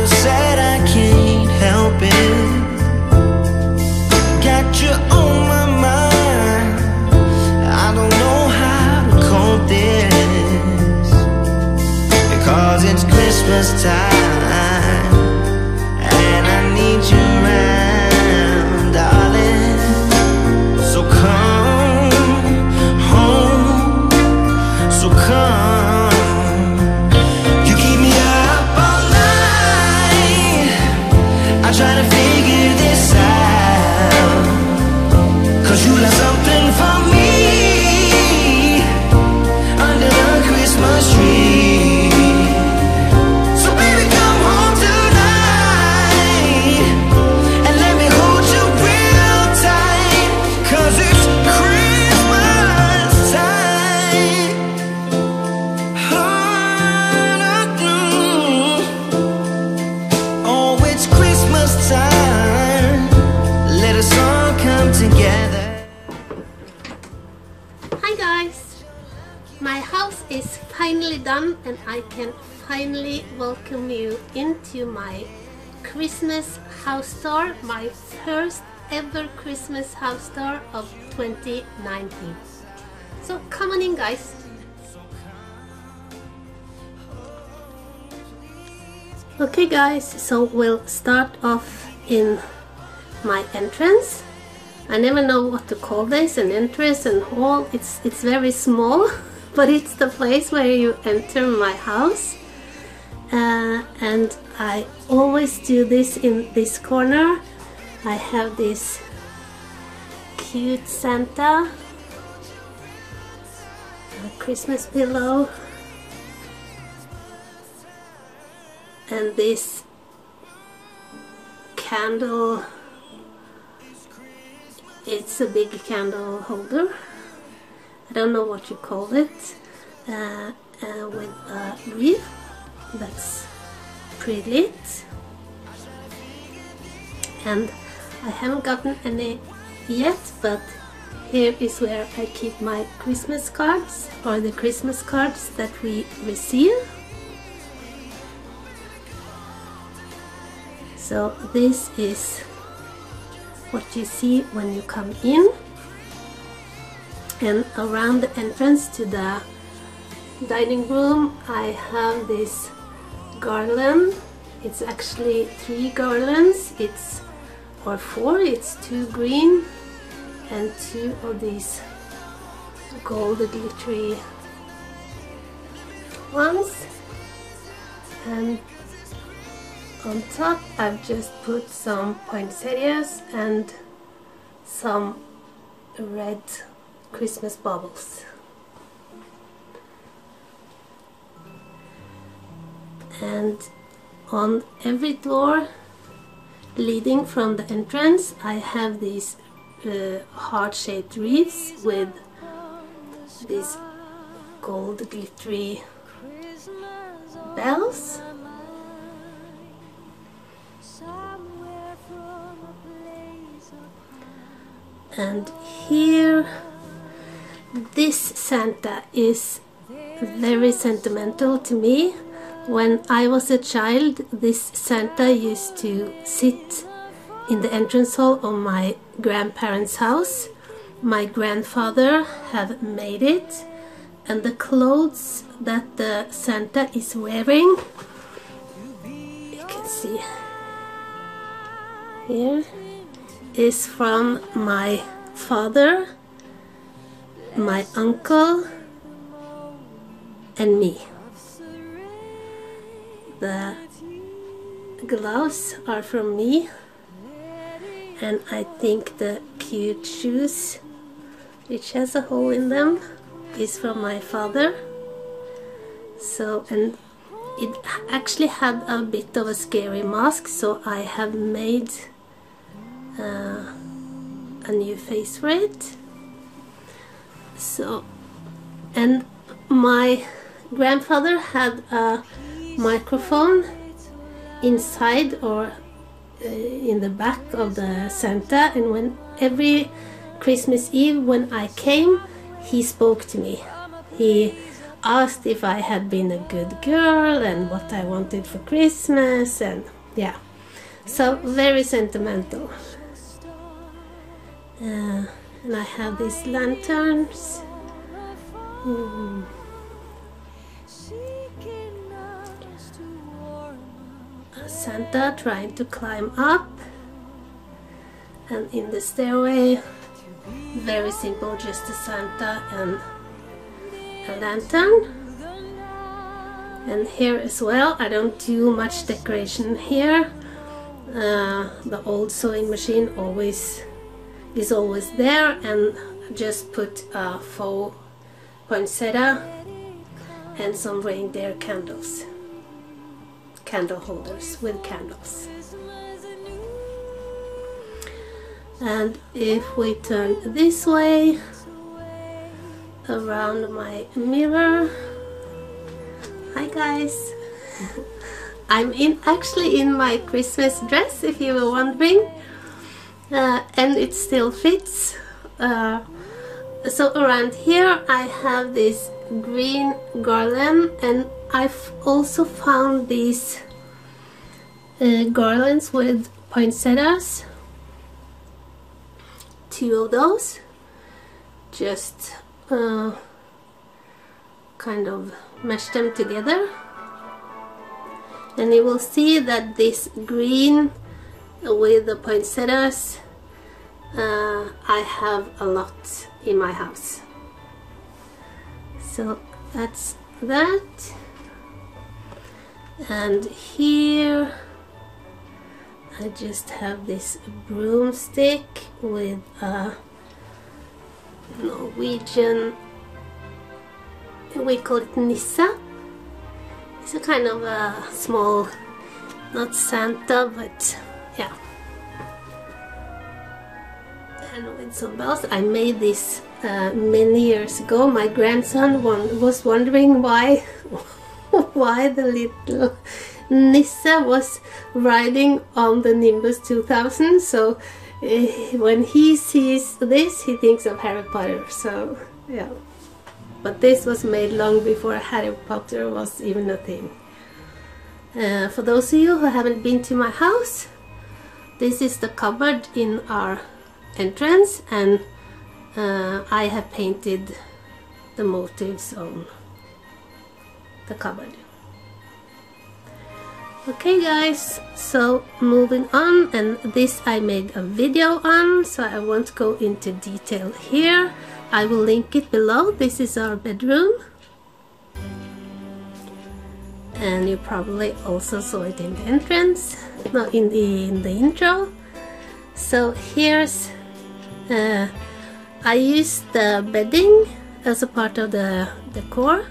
so sad I can't help it. Got you on my mind. I don't know how to cope this because it's Christmas time into my Christmas house tour, my first ever Christmas house tour of 2019. So come on in guys! Okay guys, so we'll start off in my entrance. I never know what to call this, an entrance and hall. It's it's very small, but it's the place where you enter my house. Uh, and I always do this in this corner. I have this cute Santa, a Christmas pillow, and this candle. It's a big candle holder. I don't know what you call it. Uh, uh, with a wreath that's pre-lit and I haven't gotten any yet but here is where I keep my Christmas cards or the Christmas cards that we receive. So this is what you see when you come in. And around the entrance to the dining room I have this garland. It's actually three garlands. It's or four it's two green and two of these gold glittery ones. And on top I've just put some poinsettias and some red Christmas bubbles. And on every door leading from the entrance I have these uh, heart-shaped wreaths with these gold glittery bells and here this Santa is very sentimental to me. When I was a child, this Santa used to sit in the entrance hall of my grandparents' house. My grandfather have made it, and the clothes that the Santa is wearing, you can see here, is from my father, my uncle, and me. The gloves are from me, and I think the cute shoes, which has a hole in them, is from my father. So, and it actually had a bit of a scary mask, so I have made uh, a new face for it. So, and my grandfather had a microphone inside or uh, in the back of the Santa, and when every Christmas Eve when I came, he spoke to me. He asked if I had been a good girl and what I wanted for Christmas, and yeah, so very sentimental. Uh, and I have these lanterns. Mm. Santa trying to climb up. And in the stairway very simple just a Santa and a lantern. And here as well I don't do much decoration here. Uh, the old sewing machine always is always there and just put a faux poinsettia and some reindeer candles candle holders with candles. And if we turn this way around my mirror. Hi guys. I'm in actually in my Christmas dress if you were wondering. Uh, and it still fits. Uh, so around here I have this green garland and I've also found these uh, garlands with poinsettias. Two of those. Just uh, kind of mesh them together. And you will see that this green with the poinsettias uh, I have a lot in my house. So that's that and here I just have this broomstick with a Norwegian we call it nisse. It's a kind of a small not Santa but yeah. And with some bells I made this uh, many years ago. My grandson was wondering why why the little nisse was riding on the Nimbus 2000 so uh, when he sees this he thinks of Harry Potter so yeah. But this was made long before Harry Potter was even a thing. Uh, for those of you who haven't been to my house this is the cupboard in our entrance and uh, I have painted the motives on the cupboard okay guys so moving on and this I made a video on so I won't go into detail here. I will link it below. This is our bedroom. And you probably also saw it in the entrance not in the in the intro. So here's uh, I used the bedding as a part of the decor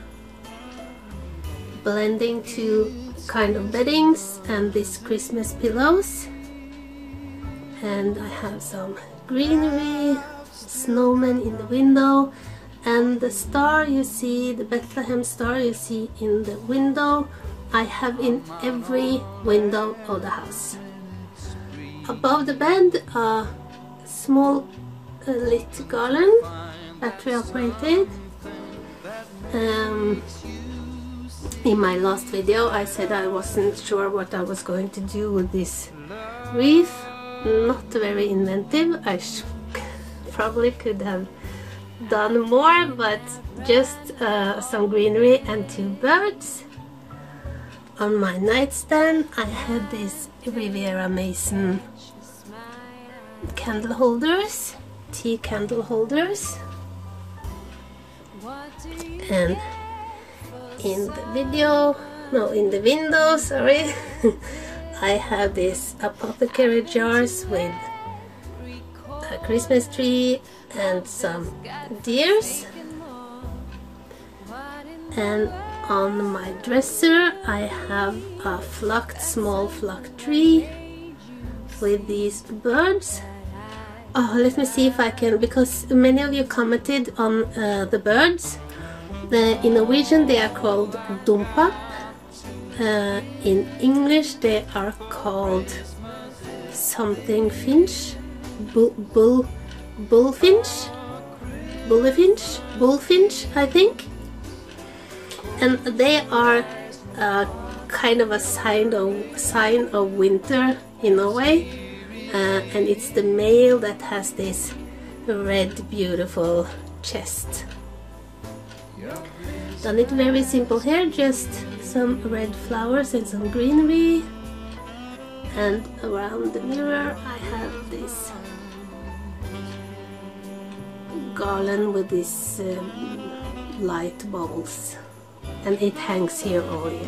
blending two kind of beddings and these Christmas pillows. And I have some greenery snowman in the window and the star you see the Bethlehem star you see in the window I have in every window of the house. Above the bed a small uh, lit garland battery operated um, in my last video I said I wasn't sure what I was going to do with this wreath not very inventive. I probably could have done more but just uh, some greenery and two birds. On my nightstand I had these Riviera Maison candle holders tea candle holders. And in the video no in the window sorry. I have these apothecary jars with a Christmas tree and some deers. And on my dresser I have a flocked small flocked tree with these birds. Oh let me see if I can because many of you commented on uh, the birds in Norwegian they are called dompap. Uh, in English they are called something finch, bull, bull, bullfinch, bullfinch, bullfinch I think. and they are uh, kind of a sign of sign of winter in a way uh, and it's the male that has this red beautiful chest done it very simple here just some red flowers and some greenery. And around the mirror I have this garland with these um, light bubbles. And it hangs here all year.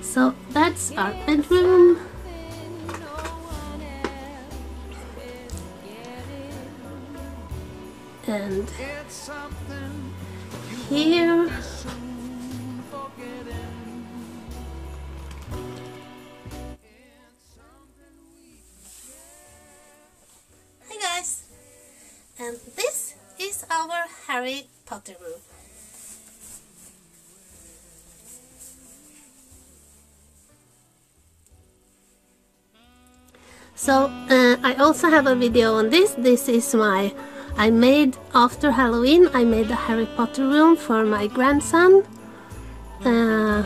So that's our bedroom. And here Harry Potter room So uh, I also have a video on this. This is my I made after Halloween. I made a Harry Potter room for my grandson. Uh,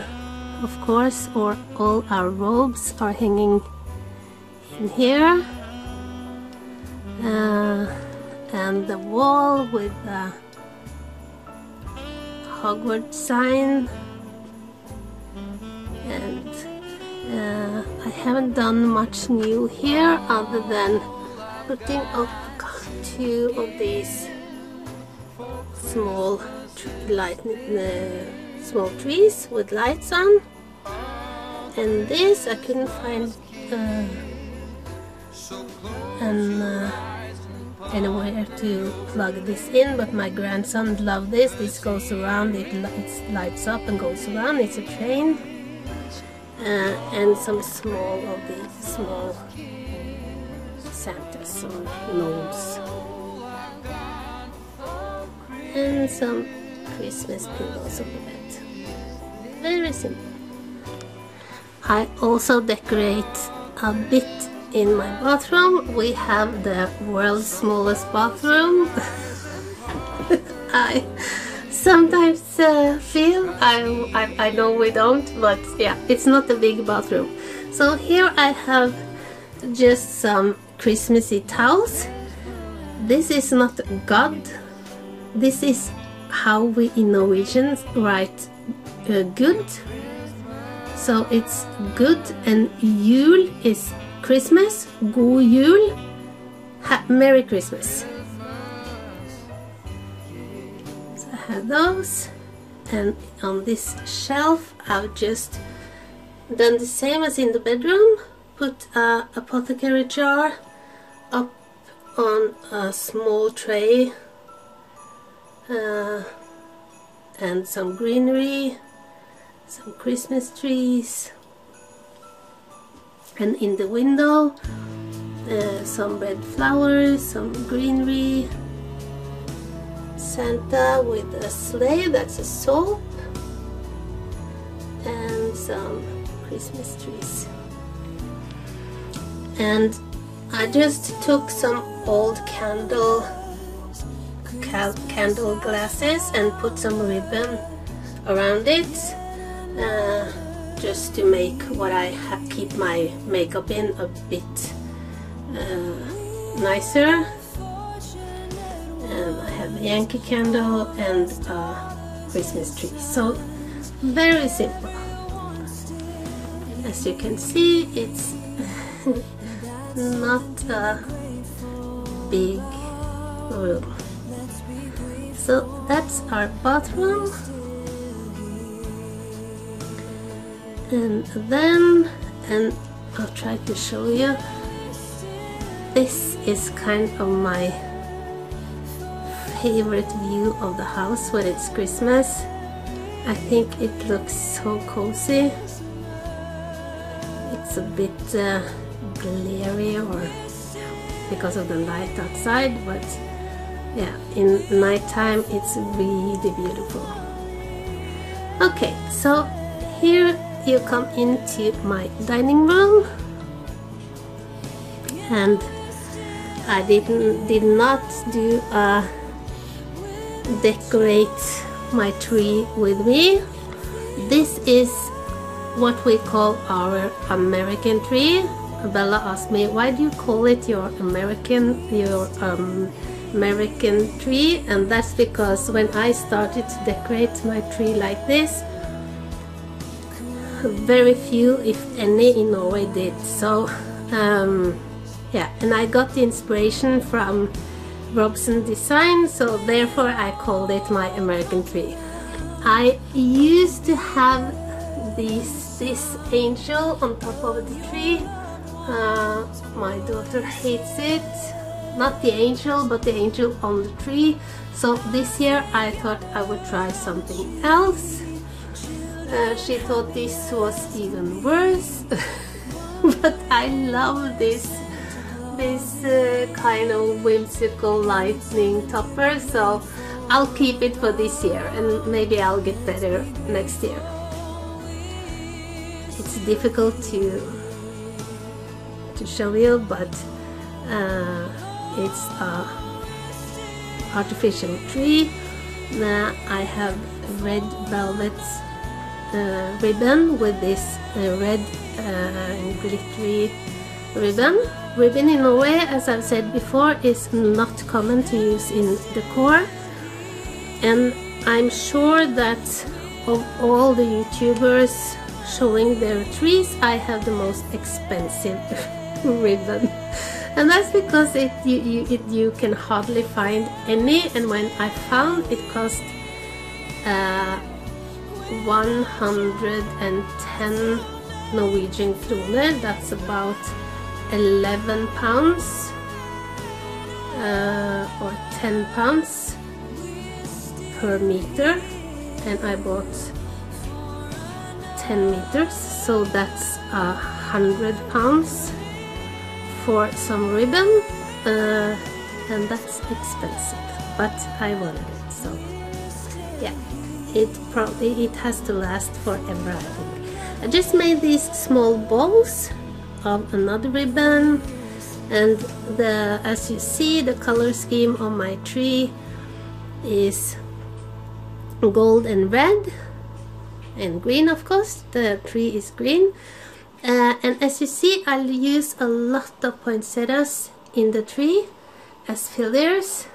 of course, or all our robes are hanging in here, uh, and the wall with Hogwarts sign. And uh, I haven't done much new here other than putting up two of these small light, uh, small trees with lights on. And this I couldn't find uh, an, anywhere to plug this in but my grandson loved this this goes around it, li- lights up and goes around it's a train uh, and some small of these small Santas or gnomes and some Christmas pillows on the bed. Very simple. I also decorate a bit in my bathroom. We have the world's smallest bathroom. I sometimes uh, feel I, I I know we don't, but yeah, it's not a big bathroom. So here I have just some Christmassy towels. This is not God. This is how we in Norwegians write uh, good. So it's good and jul is Christmas. God jul. Ha- Merry Christmas. So I have those. And on this shelf I've just done the same as in the bedroom. Put a apothecary jar up on a small tray uh, and some greenery, some Christmas trees, and in the window. Uh, some red flowers, some greenery, Santa with a sleigh, that's a soap, and some Christmas trees. And I just took some old candle candle glasses and put some ribbon around it. Uh, just to make what I keep my makeup in a bit uh, nicer. And I have a Yankee candle and a Christmas tree. So very simple. As you can see it's not a big room. So that's our bathroom and then and I'll try to show you. This is kind of my favorite view of the house when it's Christmas. I think it looks so cozy. It's a bit uh, glary or because of the light outside but yeah in nighttime it's really beautiful. Okay so here you come into my dining room and I didn't did not do a decorate my tree with me this is what we call our American tree. Bella asked me, why do you call it your American, your um, American tree? And that's because when I started to decorate my tree like this, very few, if any, in Norway did. So, um, yeah, and I got the inspiration from Robson Design, so therefore I called it my American tree. I used to have this, this angel on top of the tree. Uh, my daughter hates it. Not the angel, but the angel on the tree. So this year I thought I would try something else. Uh, she thought this was even worse. but I love this this uh, kind of whimsical lightning topper so I'll keep it for this year and maybe I'll get better next year it's difficult to to show you but uh, it's a artificial tree now I have red velvet ribbon with this uh, red uh, glittery ribbon Ribbon in Norway, as I've said before, is not common to use in decor. And I'm sure that of all the YouTubers showing their trees, I have the most expensive ribbon. And that's because it you, you, it, you can hardly find any. And when I found it cost uh, 110 Norwegian kroner, that's about 11 pounds uh, or 10 pounds per meter. And I bought 10 meters so that's a hundred pounds for some ribbon uh, and that's expensive but I wanted it so yeah it probably it has to last forever I I just made these small balls of another ribbon and the as you see the color scheme on my tree is gold and red and green of course. The tree is green. Uh, and as you see I'll use a lot of poinsettias in the tree as fillers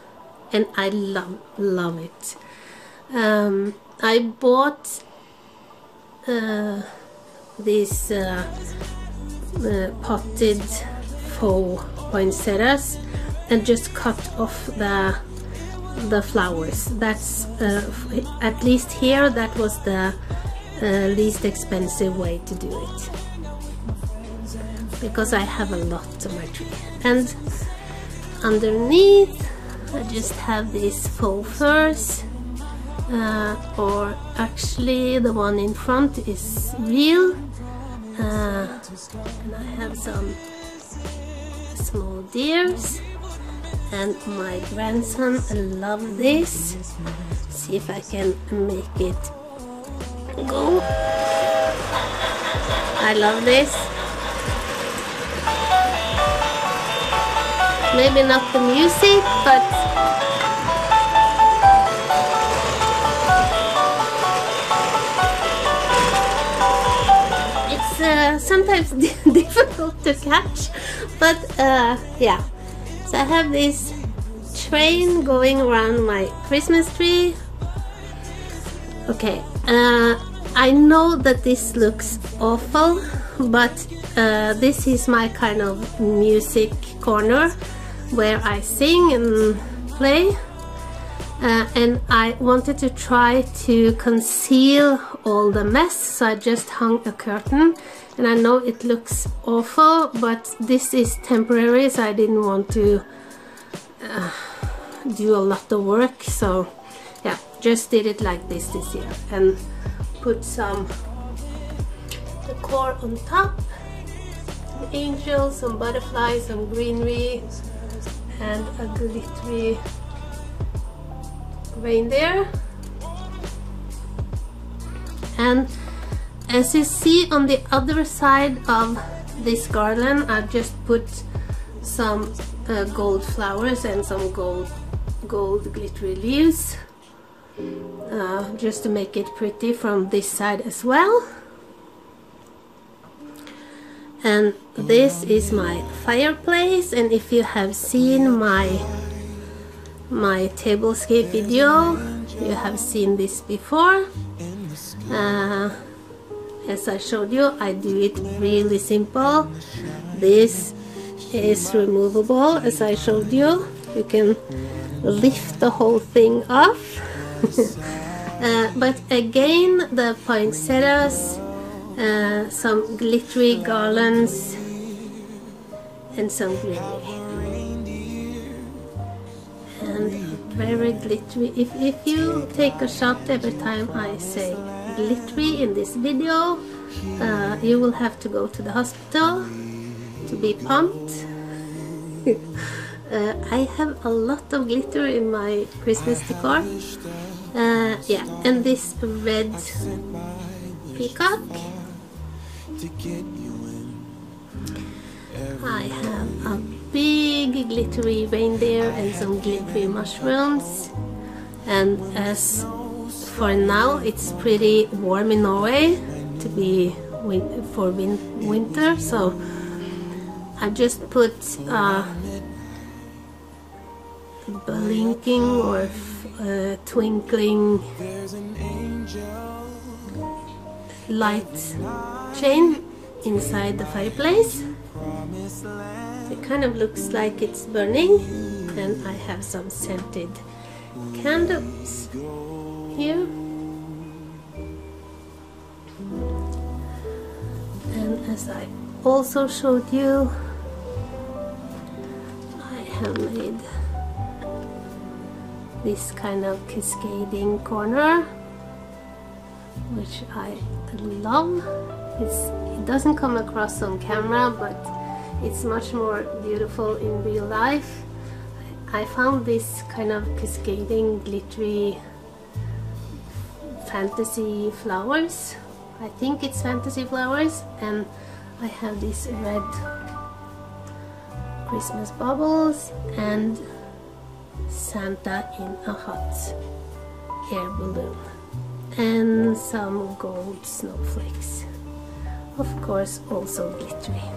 and I love love it. Um, I bought uh, uh, uh, potted faux poinsettias and just cut off the the flowers. That's uh, at least here that was the uh, least expensive way to do it. Because I have a lot on my tree. And underneath I just have these faux firs uh, or actually the one in front is real. Uh, and I have some small deers and my grandson love this. See if I can make it go. I love this. Maybe not the music but uh, sometimes difficult to catch but uh, yeah. So I have this train going around my Christmas tree. Okay uh, I know that this looks awful but uh, this is my kind of music corner where I sing and play. Uh, and I wanted to try to conceal all the mess so I just hung a curtain. And I know it looks awful but this is temporary so I didn't want to uh, do a lot of work. So yeah just did it like this this year and put some decor on top. The angels, some butterflies, some greenery and a glittery reindeer and as you see on the other side of this garland I've just put some uh, gold flowers and some gold gold glittery leaves uh, just to make it pretty from this side as well. And this is my fireplace and if you have seen my my tablescape video you have seen this before uh, as I showed you I do it really simple. This is removable. As I showed you you can lift the whole thing off. Uh, but again the poinsettias uh, some glittery garlands and some greenery and very glittery. If, if you take a shot every time I say glittery in this video. Uh, you will have to go to the hospital to be pumped. Uh, I have a lot of glitter in my Christmas decor. Uh, yeah and this red peacock. I have a big glittery reindeer and some glittery mushrooms. And as for now it's pretty warm in Norway to be win for win winter so I just put uh, blinking or uh, twinkling light chain inside the fireplace. It kind of looks like it's burning and I have some scented candles here. And as I also showed you, I have made this kind of cascading corner which I love. It's, it doesn't come across on camera, but it's much more beautiful in real life. I found this kind of cascading, glittery fantasy flowers. I think it's fantasy flowers, and I have these red Christmas bubbles and Santa in a hot air balloon and some gold snowflakes. Of course, also glittery.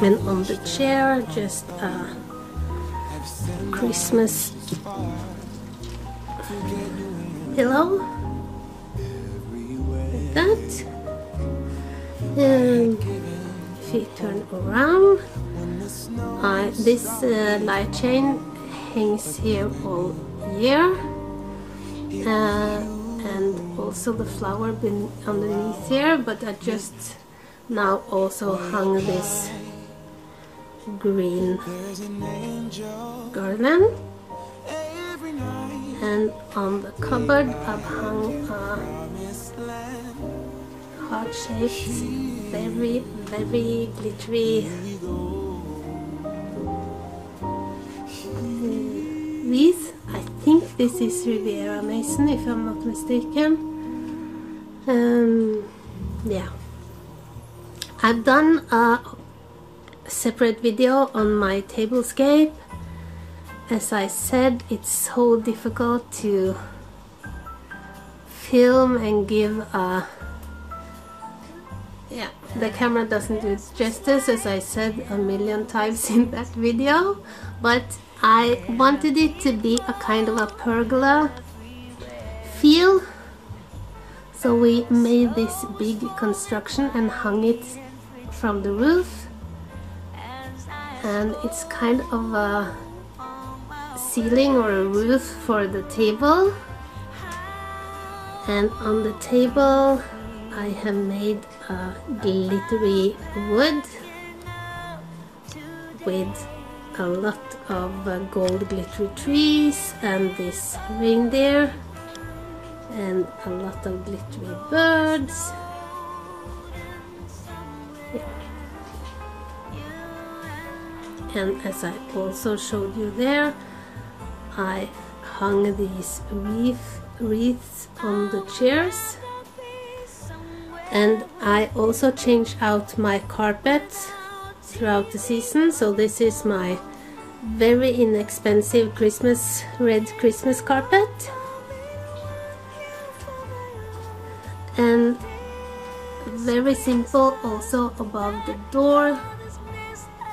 And on the chair, just a Christmas pillow, like that. And if you turn around, uh, this uh, light chain hangs here all year. Uh, and also the flower been underneath here but I just now also hung this green garland and on the cupboard I've hung a heart-shaped very very glittery wreath. I think this is Riviera Maison if I'm not mistaken. Um, yeah. I've done a separate video on my tablescape. As I said, it's so difficult to film and give a yeah the camera doesn't do it justice as I said a million times in that video. But I wanted it to be a kind of a pergola feel. So we made this big construction and hung it from the roof. And it's kind of a ceiling or a roof for the table. And on the table I have made a glittery wood with a lot of uh, gold glittery trees and this reindeer and a lot of glittery birds. And as I also showed you there I hung these wreath, wreaths on the chairs and I also changed out my carpet throughout the season. So this is my very inexpensive Christmas red Christmas carpet. And very simple also above the door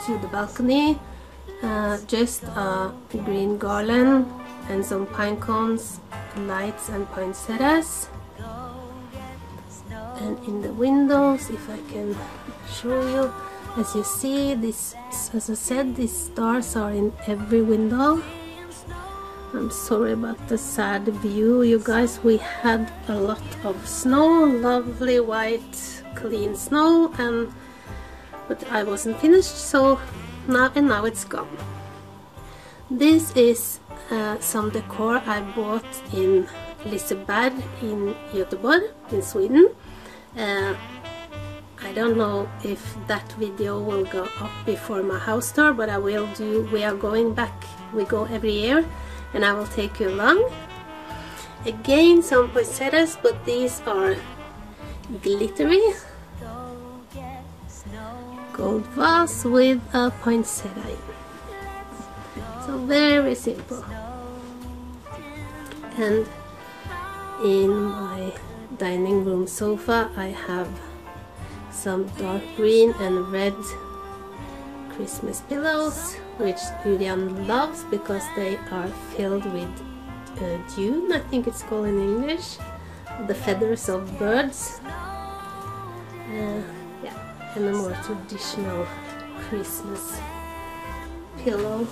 to the balcony uh, just a green garland and some pine cones lights and poinsettias. And in the windows if I can show you as you see this as I said these stars are in every window. I'm sorry about the sad view you guys. We had a lot of snow lovely white clean snow and but I wasn't finished so now and now it's gone. This is uh, some decor I bought in Liseberg in Göteborg in Sweden. Uh, I don't know if that video will go up before my house tour but I will do we are going back. We go every year and I will take you along. Again some poinsettias but these are glittery gold vase with a poinsettia in. so very simple and in my dining room sofa I have some dark green and red Christmas pillows which Julian loves because they are filled with uh, I think it's called in English the feathers of birds uh, and a more traditional Christmas pillow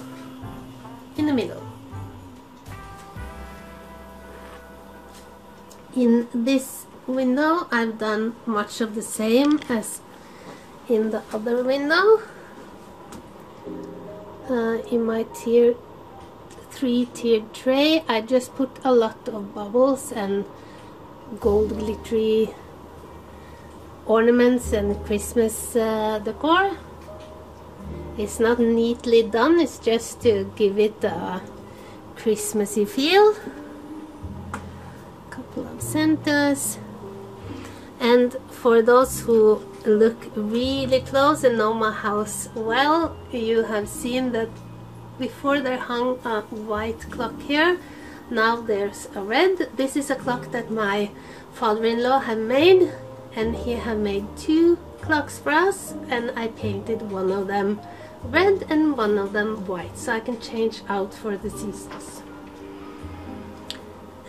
in the middle. In this window I've done much of the same as in the other window. Uh, in my tier three tiered tray I just put a lot of bubbles and gold glittery ornaments and Christmas uh, decor. It's not neatly done it's just to give it a Christmassy feel. A couple of Santas. And for those who look really close and know my house well you have seen that before there hung a white clock here now there's a red. This is a clock that my father-in-law had made and he had made two clocks for us and I painted one of them red and one of them white so I can change out for the seasons.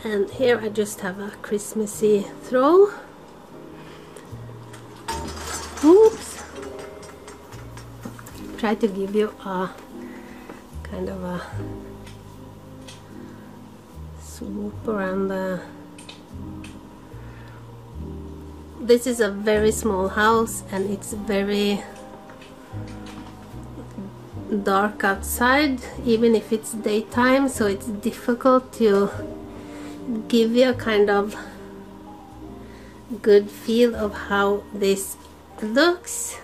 And here I just have a Christmassy throw. Oops. Try to give you a kind of a swoop around the this is a very small house and it's very dark outside even if it's daytime so it's difficult to give you a kind of good feel of how this looks.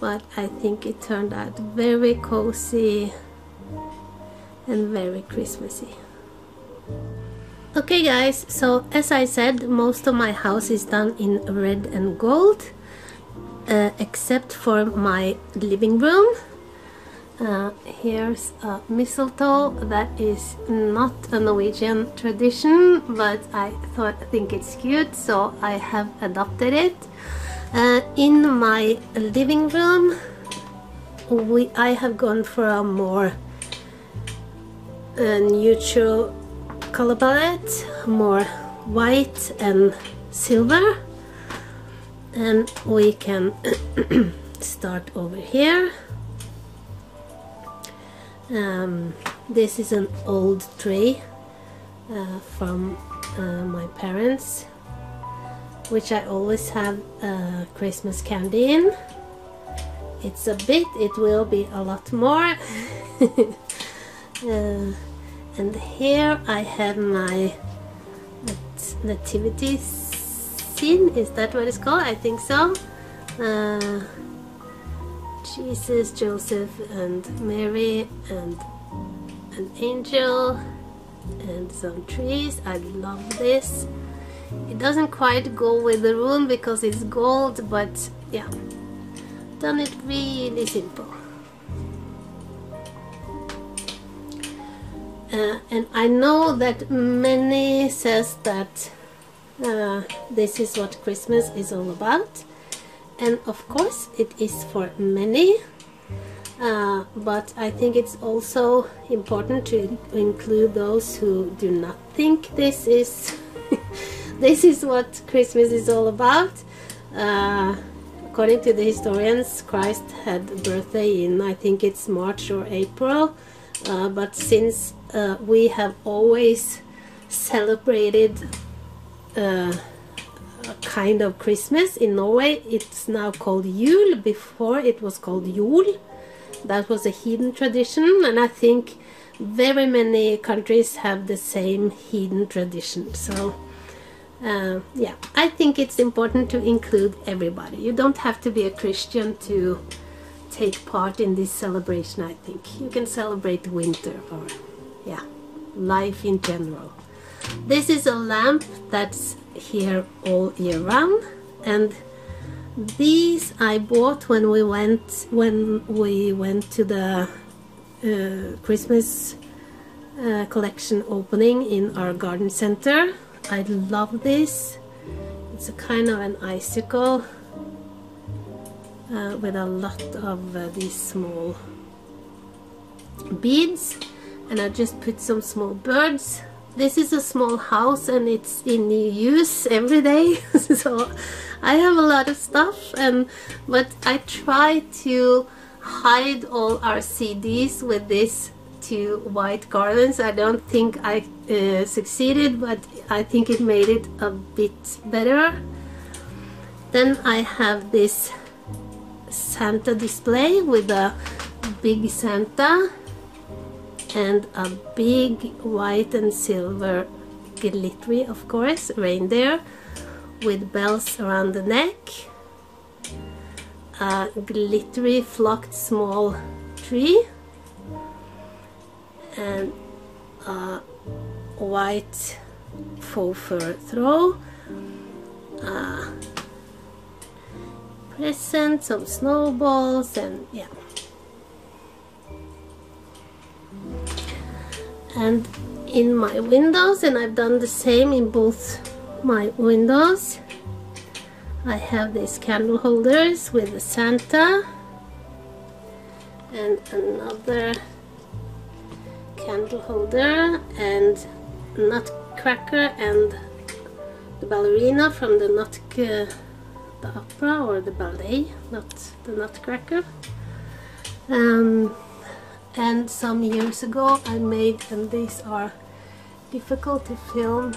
But I think it turned out very cozy and very Christmassy okay guys so as I said most of my house is done in red and gold uh, except for my living room. Uh, here's a mistletoe that is not a Norwegian tradition but I thought I think it's cute so I have adopted it. Uh, in my living room we I have gone for a more uh, neutral color palette more white and silver. And we can start over here. Um, this is an old tray uh, from uh, my parents which I always have uh, Christmas candy in. It's a bit it will be a lot more. Uh, and here I have my nativity scene. Is that what it's called? I think so. Uh, Jesus Joseph and Mary and an angel and some trees. I love this. It doesn't quite go with the room because it's gold but yeah. Done it really simple Uh, and I know that many says that uh, this is what Christmas is all about, and of course it is for many. Uh, but I think it's also important to include those who do not think this is this is what Christmas is all about. Uh, according to the historians, Christ had birthday in I think it's March or April. Uh, but since uh, we have always celebrated uh, a kind of Christmas in Norway, it's now called Jul. Before it was called Jul. That was a heathen tradition, and I think very many countries have the same heathen tradition. So. Uh, yeah, I think it's important to include everybody. You don't have to be a Christian to take part in this celebration, I think. You can celebrate winter or, yeah, life in general. This is a lamp that's here all year round and these I bought when we went when we went to the uh, Christmas uh, collection opening in our garden center. I love this. It's a kind of an icicle uh, with a lot of uh, these small beads and I just put some small birds. This is a small house and it's in use every day so I have a lot of stuff and but I try to hide all our CDs with this two white garlands. I don't think I uh, succeeded but I think it made it a bit better. Then I have this Santa display with a big Santa and a big white and silver glittery of course reindeer with bells around the neck. A glittery flocked small tree and a white faux fur throw. A present, some snowballs and yeah and in my windows and I've done the same in both my windows. I have these candle holders with the Santa and another candle holder and nutcracker and the ballerina from the nut the opera or the ballet not the nutcracker. Um, and some years ago I made and these are difficult to film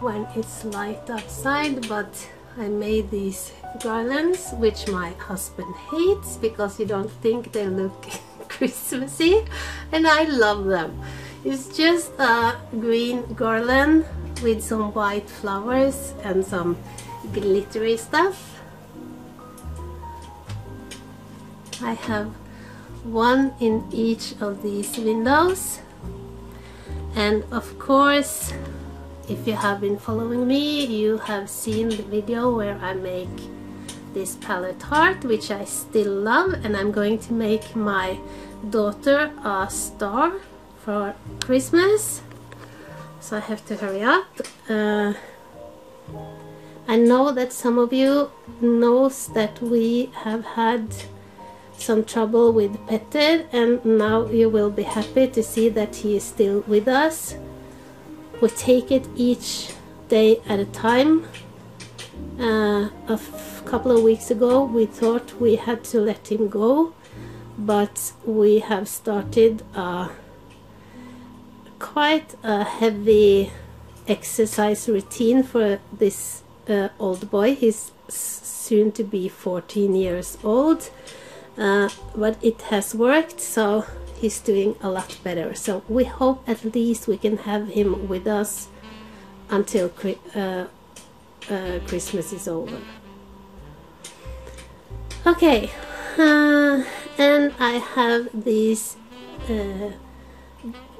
when it's light outside but I made these garlands which my husband hates because you don't think they look Christmassy and I love them. It's just a green garland with some white flowers and some glittery stuff. I have one in each of these windows. And of course if you have been following me you have seen the video where I make this palette heart which I still love and I'm going to make my daughter a star for Christmas. So I have to hurry up. Uh, I know that some of you knows that we have had some trouble with Petter and now you will be happy to see that he is still with us. We take it each day at a time. Uh, a couple of weeks ago we thought we had to let him go but we have started a quite a heavy exercise routine for this uh, old boy. He's soon to be 14 years old uh, but it has worked so he's doing a lot better. So we hope at least we can have him with us until uh, uh, Christmas is over. Okay uh, and I have these uh,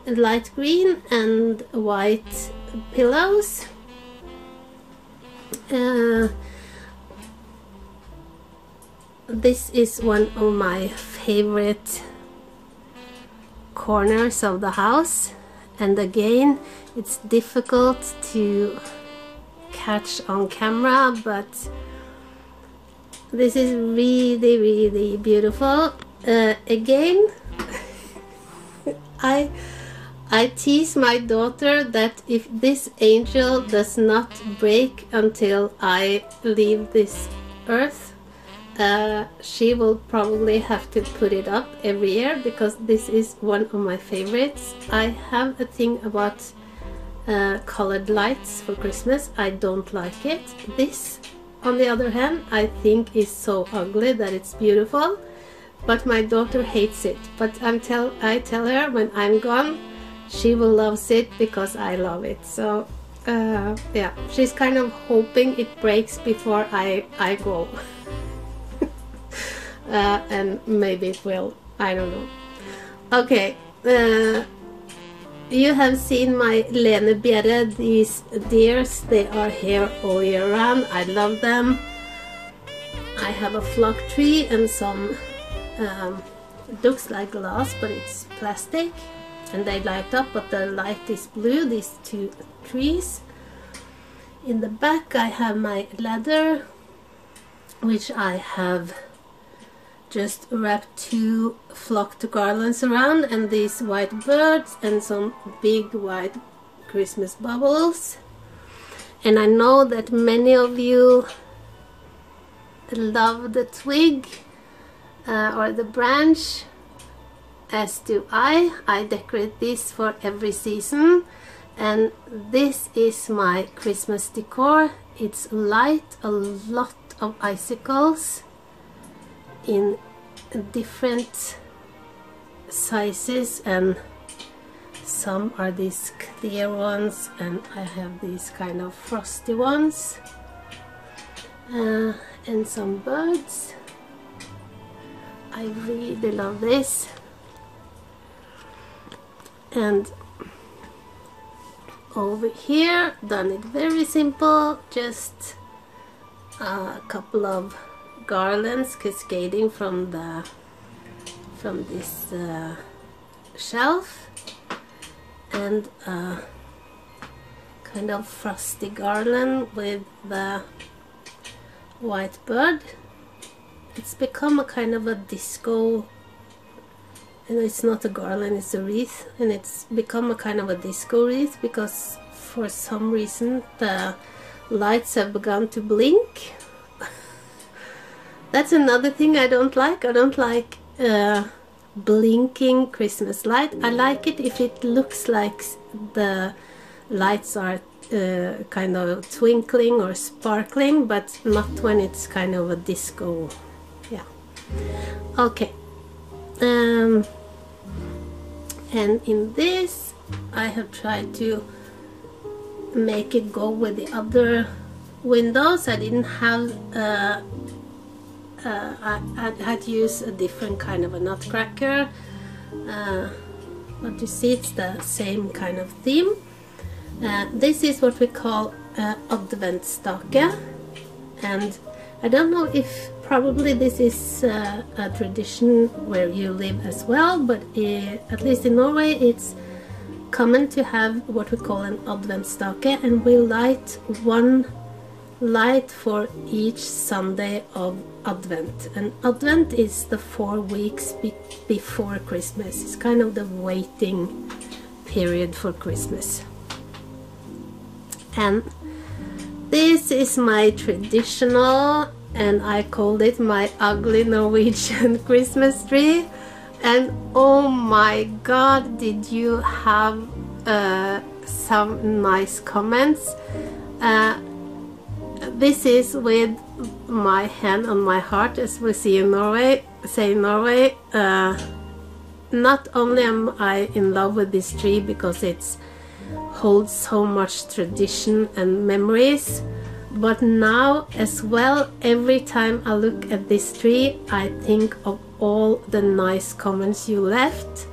light green and white pillows. Uh, this is one of my favorite corners of the house. And again it's difficult to catch on camera but this is really really beautiful. Uh, again I I tease my daughter that if this angel does not break until I leave this earth uh, she will probably have to put it up every year because this is one of my favorites. I have a thing about uh, colored lights for Christmas. I don't like it. This, on the other hand, I think is so ugly that it's beautiful. But my daughter hates it. But I'm tell I tell her when I'm gone, she will love it because I love it. So uh, yeah, she's kind of hoping it breaks before I I go. uh, and maybe it will. I don't know. Okay, uh, you have seen my Lene Bjerre, these deers, they are here all year round. I love them. I have a flock tree and some, um, looks like glass, but it's plastic. And they light up, but the light is blue, these two trees. In the back I have my ladder, which I have just wrap two flocked garlands around and these white birds and some big white Christmas bubbles. And I know that many of you love the twig uh, or the branch as do I. I decorate this for every season and this is my Christmas decor. It's light, a lot of icicles in different sizes and some are these clear ones and I have these kind of frosty ones uh, and some birds I really love this. And over here done it very simple just a couple of garlands cascading from the from this uh, shelf and a kind of frosty garland with the white bird. It's become a kind of a disco and it's not a garland it's a wreath and it's become a kind of a disco wreath because for some reason the lights have begun to blink that's another thing I don't like. I don't like uh, blinking Christmas light. I like it if it looks like the lights are uh, kind of twinkling or sparkling, but not when it's kind of a disco. Yeah. Okay. Um, and in this, I have tried to make it go with the other windows. I didn't have uh, uh, I, had used a different kind of a nutcracker. Uh, but you see it's the same kind of theme. Uh, this is what we call uh, adventsstake and I don't know if probably this is uh, a tradition where you live as well but uh, at least in Norway it's common to have what we call an adventsstake and we light one light for each Sunday of Advent. And Advent is the four weeks be before Christmas. It's kind of the waiting period for Christmas. And this is my traditional and I called it my ugly Norwegian Christmas tree. And oh my god, did you have uh, some nice comments. Uh, this is with my hand on my heart as we see in Norway say in Norway uh, not only am I in love with this tree because it holds so much tradition and memories but now as well every time I look at this tree I think of all the nice comments you left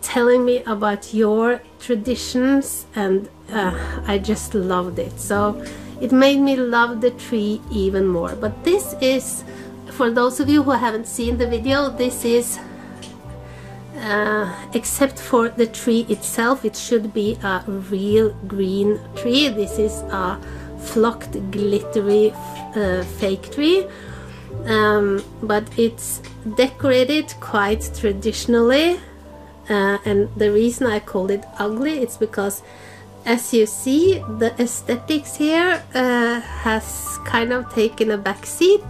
telling me about your traditions and uh, I just loved it. So it made me love the tree even more. But this is for those of you who haven't seen the video this is uh, except for the tree itself it should be a real green tree. This is a flocked glittery uh, fake tree. Um, but it's decorated quite traditionally uh, and the reason I called it ugly it's because as you see the aesthetics here uh, has kind of taken a back seat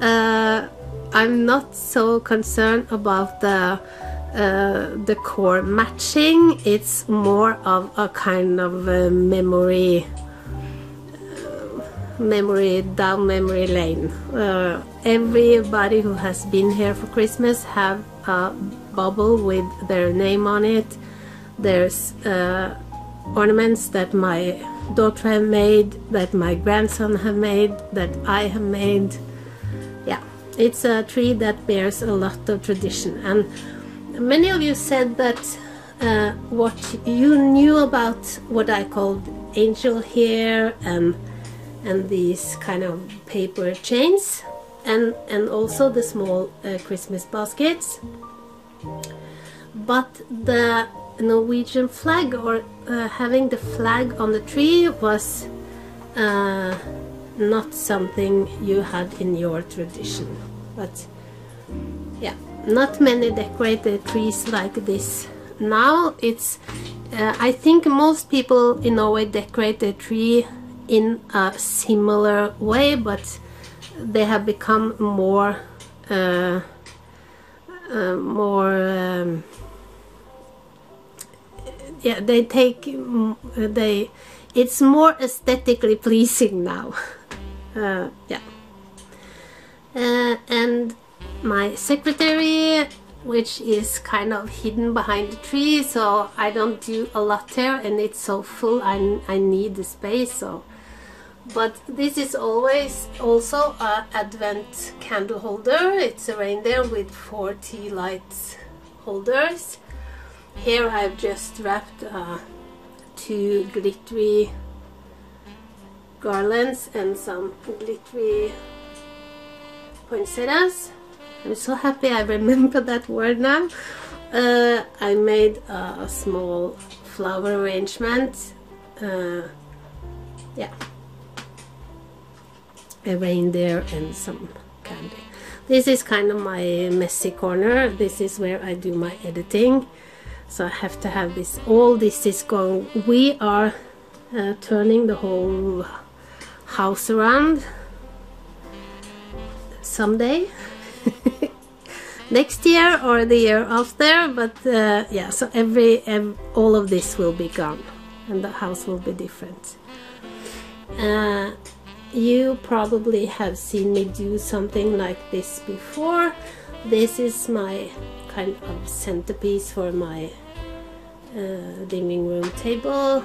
uh, I'm not so concerned about the uh, the core matching. It's more of a kind of a memory uh, memory down memory lane. Uh, everybody who has been here for Christmas have a bubble with their name on it. There's uh, ornaments that my daughter have made that my grandson have made that I have made. Yeah it's a tree that bears a lot of tradition. And many of you said that uh, what you knew about what I called angel hair and and these kind of paper chains and and also the small uh, Christmas baskets. But the Norwegian flag or uh, having the flag on the tree was uh, not something you had in your tradition but yeah not many decorated trees like this. Now it's uh, I think most people in Norway decorate their tree in a similar way but they have become more uh, uh, more um, yeah they take mm, they it's more aesthetically pleasing now. Uh, yeah. Uh, and my secretary which is kind of hidden behind the tree so I don't do a lot there and it's so full I, I need the space so. But this is always also a advent candle holder. It's a reindeer with four tea light holders here I've just wrapped uh, two glittery garlands and some glittery poinsettias I'm so happy I remember that word now. Uh, I made a small flower arrangement. Uh, yeah. A reindeer and some candy. This is kind of my messy corner. This is where I do my editing. So I have to have this, all this is going, we are uh, turning the whole house around. Someday. next year or the year after but uh, yeah so every, every, all of this will be gone and the house will be different. Uh, you probably have seen me do something like this before. This is my kind of centerpiece for my uh, living room table.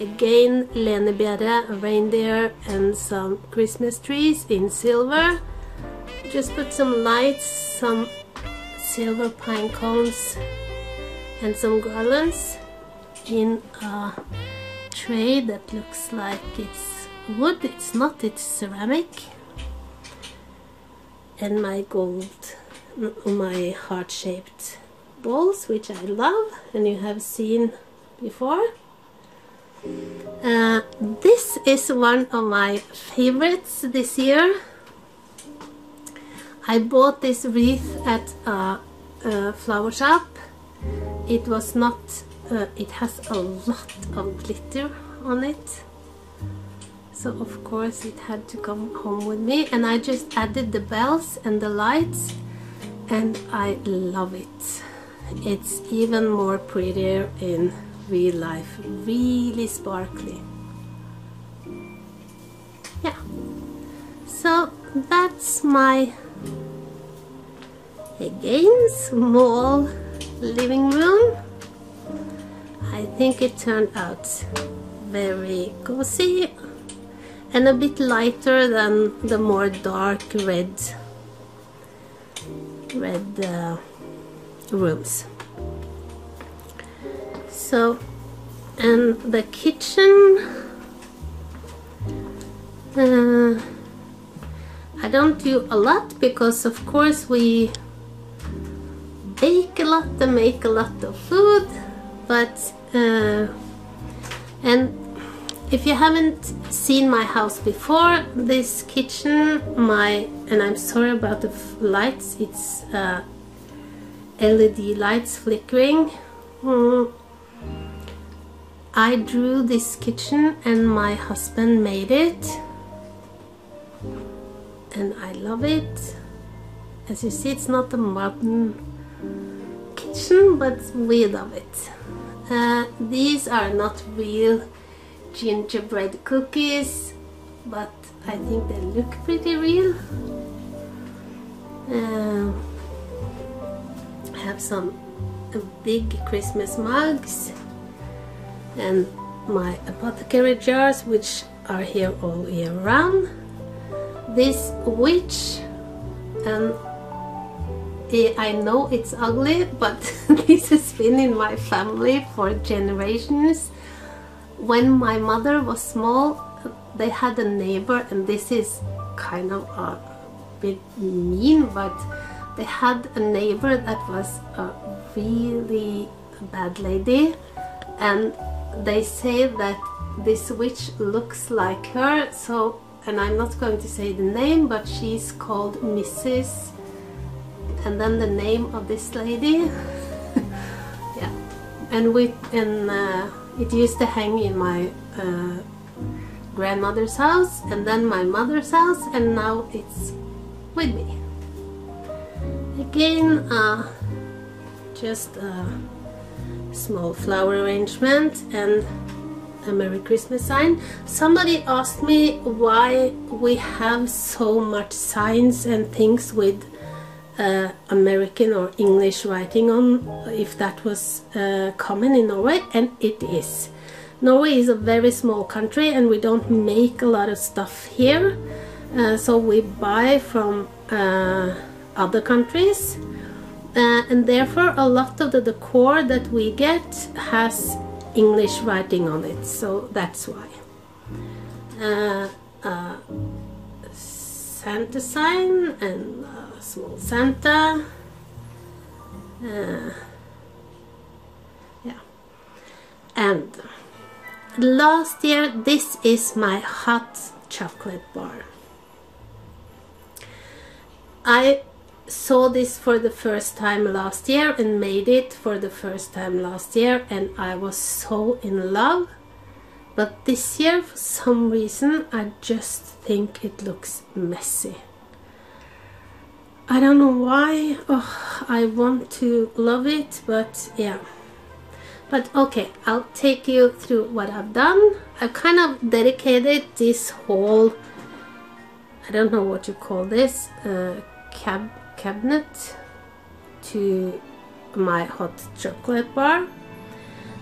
Again Lene Bjerre, a reindeer and some Christmas trees in silver. Just put some lights, some silver pine cones and some garlands in a tray that looks like it's wood, it's not, it's ceramic. And my gold, my heart-shaped balls which I love and you have seen before. Uh, this is one of my favorites this year I bought this wreath at a, a flower shop. It was not, uh, it has a lot of glitter on it. So of course it had to come home with me and I just added the bells and the lights and I love it. It's even more prettier in real life, really sparkly. Yeah, so that's my again small living room I think it turned out very cozy and a bit lighter than the more dark red red uh, rooms. So and the kitchen uh, I don't do a lot because of course we bake a lot and make a lot of food, but uh, and if you haven't seen my house before, this kitchen, my and I'm sorry about the lights. It's uh, LED lights flickering. Mm. I drew this kitchen and my husband made it and I love it. As you see, it's not a modern kitchen, but we love it. Uh, these are not real gingerbread cookies, but I think they look pretty real. Uh, I have some uh, big Christmas mugs and my apothecary jars, which are here all year round this witch and eh, I know it's ugly but this has been in my family for generations when my mother was small they had a neighbor and this is kind of a bit mean but they had a neighbor that was a really bad lady and they say that this witch looks like her so and I'm not going to say the name, but she's called Mrs. and then the name of this lady. yeah, and we and uh, it used to hang in my uh, grandmother's house, and then my mother's house, and now it's with me. Again, uh, just a small flower arrangement and a Merry Christmas sign. Somebody asked me why we have so much signs and things with uh, American or English writing on, if that was uh, common in Norway, and it is. Norway is a very small country and we don't make a lot of stuff here, uh, so we buy from uh, other countries. Uh, and therefore, a lot of the decor that we get has English writing on it, so that's why. Uh, uh, Santa sign and small Santa. Uh, yeah. And last year, this is my hot chocolate bar. I saw this for the first time last year and made it for the first time last year and I was so in love but this year for some reason I just think it looks messy I don't know why. Oh, I want to love it but yeah. But okay I'll take you through what I've done. I've kind of dedicated this whole I don't know what you call this uh, cab cabinet to my hot chocolate bar.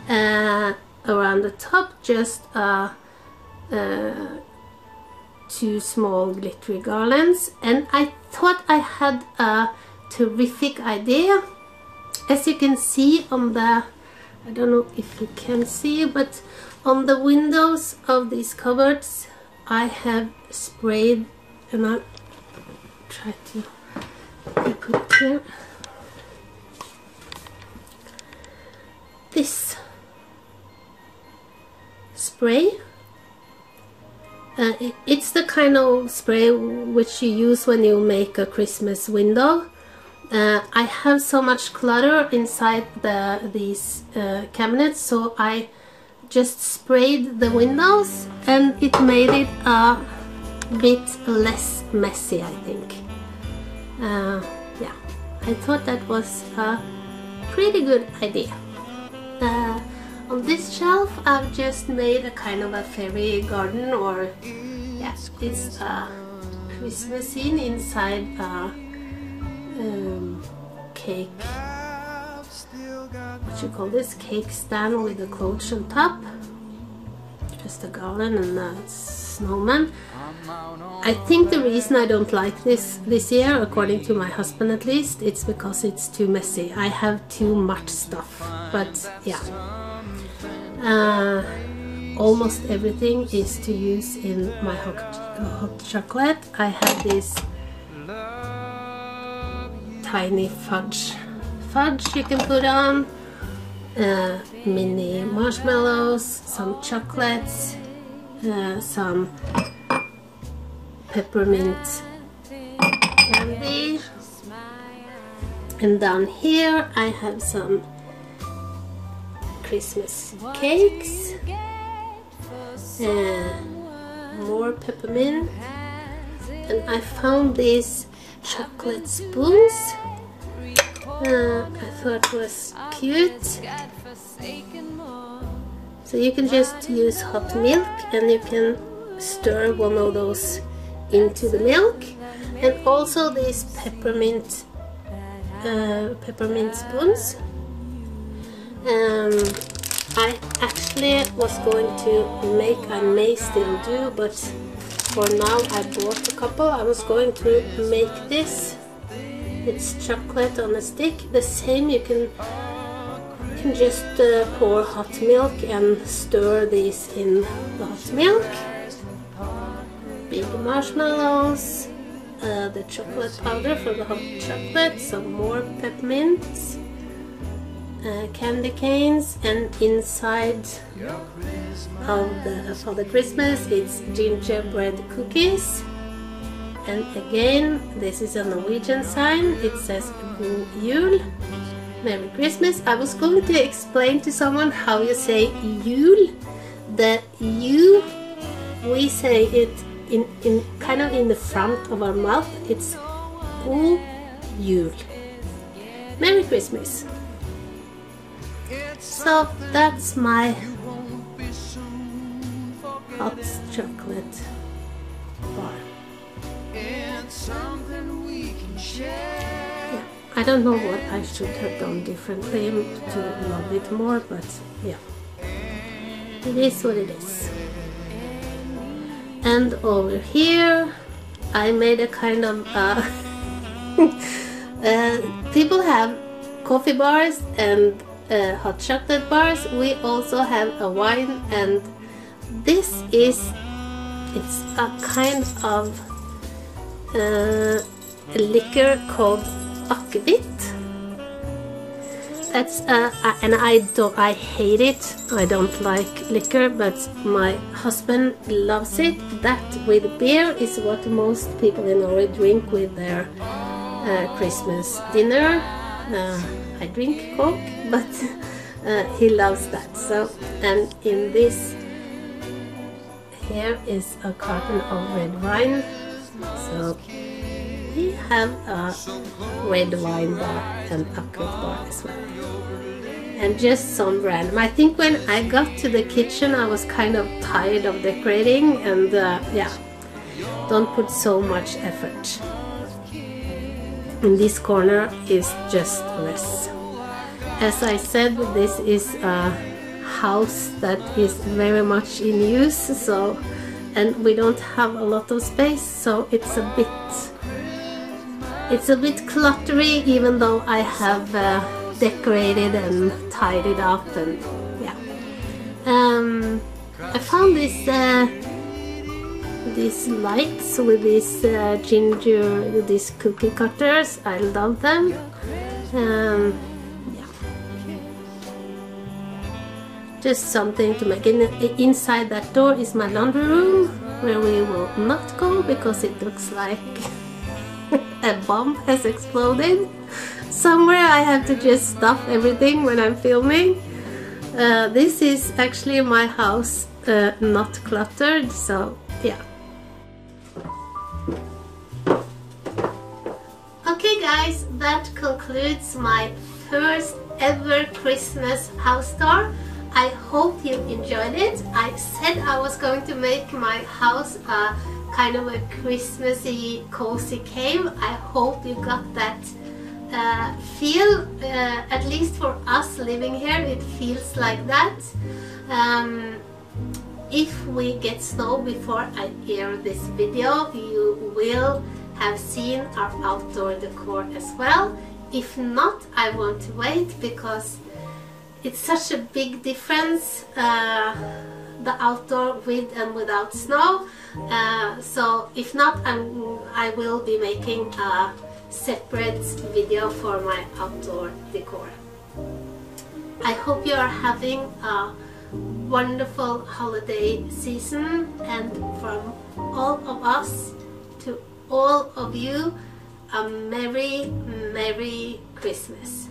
Uh, around the top just uh, uh, two small glittery garlands and I thought I had a terrific idea. As you can see on the, I don't know if you can see, but on the windows of these cupboards I have sprayed and I'll try to put here this spray uh, it, it's the kind of spray which you use when you make a Christmas window. Uh, I have so much clutter inside the these uh, cabinets so I just sprayed the windows and it made it a bit less messy I think. Uh, yeah. I thought that was a pretty good idea. Uh, on this shelf I've just made a kind of a fairy garden or yeah it's a Christmas scene inside a um, cake what you call this cake stand with a coach on top just a garland and a snowman I think the reason I don't like this this year, according to my husband at least, it's because it's too messy. I have too much stuff. But yeah, uh, almost everything is to use in my hot, hot chocolate. I have this tiny fudge fudge you can put on, uh, mini marshmallows, some chocolates, uh, some peppermint candy. And down here I have some Christmas cakes, uh, more peppermint, and I found these chocolate spoons. Uh, I thought was cute. So you can just use hot milk and you can stir one of those into the milk and also these peppermint uh, peppermint spoons um, I actually was going to make I may still do but for now I bought a couple. I was going to make this. It's chocolate on a stick. The same you can you can just uh, pour hot milk and stir these in the hot milk. Big marshmallows, uh, the chocolate powder for the hot chocolate, some more peppermints, uh, candy canes, and inside of the for the Christmas it's gingerbread cookies. And again, this is a Norwegian sign. It says God Jul. Merry Christmas. I was going to explain to someone how you say Jul. The U, we say it in, in kind of in the front of our mouth. It's God Jul. Merry Christmas. So that's my hot chocolate bar. Yeah, I don't know what I should have done differently to love it more, but yeah, it is what it is. And over here, I made a kind of uh, uh, people have coffee bars and uh, hot chocolate bars. We also have a wine, and this is it's a kind of uh, liquor called akvavit. That's uh, and I don't I hate it. I don't like liquor, but my husband loves it. That with beer is what most people in Norway drink with their uh, Christmas dinner. Uh, I drink Coke, but uh, he loves that. So and in this here is a carton of red wine. So we have a red wine bar and a aquavit bar as well. And just some random. I think when I got to the kitchen, I was kind of tired of decorating, and uh, yeah, don't put so much effort. In this corner is just rest. As I said, this is a house that is very much in use, so and we don't have a lot of space, so it's a bit it's a bit cluttery, even though I have uh, decorated and tidied up, and yeah. Um, I found this uh, these lights with these uh, ginger, these cookie cutters. I love them. Um, Just something to make. In, inside that door is my laundry room, where we will not go because it looks like a bomb has exploded. Somewhere I have to just stuff everything when I'm filming. Uh, this is actually my house, uh, not cluttered, so yeah. Okay guys, that concludes my first ever Christmas house tour. I hope you enjoyed it. I said I was going to make my house a kind of a Christmassy cozy cave. I hope you got that uh, feel. Uh, at least for us living here, it feels like that. Um, if we get snow before I air this video, you will have seen our outdoor decor as well. If not, I want to wait because it's such a big difference uh, the outdoor with and without snow. Uh, so if not, I'm, I will be making a separate video for my outdoor decor. I hope you are having a wonderful holiday season and from all of us to all of you a Merry, Merry Christmas.